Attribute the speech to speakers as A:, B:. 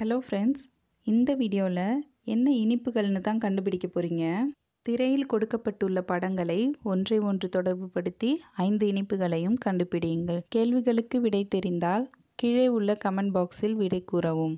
A: Hello friends இந்த வீடியோவில் என்ன இனிப்புகள்னு தான் கண்டுபிடிக்க போகிறீங்க திரையில் கொடுக்கப்பட்டுள்ள படங்களை ஒன்றை ஒன்று தொடர்புபடுத்தி ஐந்து இனிப்புகளையும் கண்டுபிடியுங்கள். கேள்விகளுக்கு விடை தெரிந்தால் கீழே உள்ள கமெண்ட் பாக்ஸில் விடை கூறவும்.